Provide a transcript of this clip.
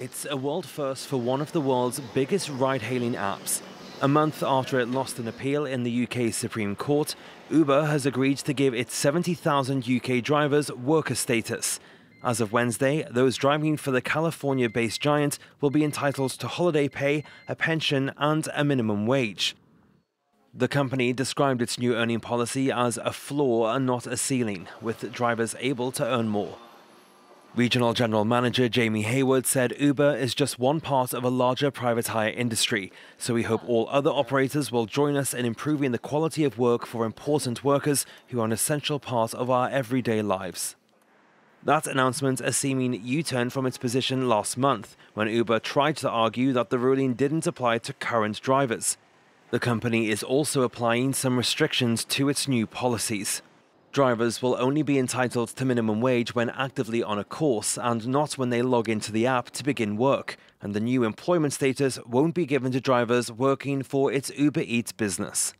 It's a world first for one of the world's biggest ride hailing apps. A month after it lost an appeal in the UK Supreme Court, Uber has agreed to give its 70,000 UK drivers worker status. As of Wednesday, those driving for the California based giant will be entitled to holiday pay, a pension, and a minimum wage. The company described its new earning policy as a floor and not a ceiling, with drivers able to earn more. Regional General Manager Jamie Heywood said Uber is just one part of a larger private hire industry, so we hope all other operators will join us in improving the quality of work for important workers who are an essential part of our everyday lives. That announcement a seeming U turn from its position last month, when Uber tried to argue that the ruling didn't apply to current drivers. The company is also applying some restrictions to its new policies. Drivers will only be entitled to minimum wage when actively on a course and not when they log into the app to begin work, and the new employment status won't be given to drivers working for its Uber Eats business.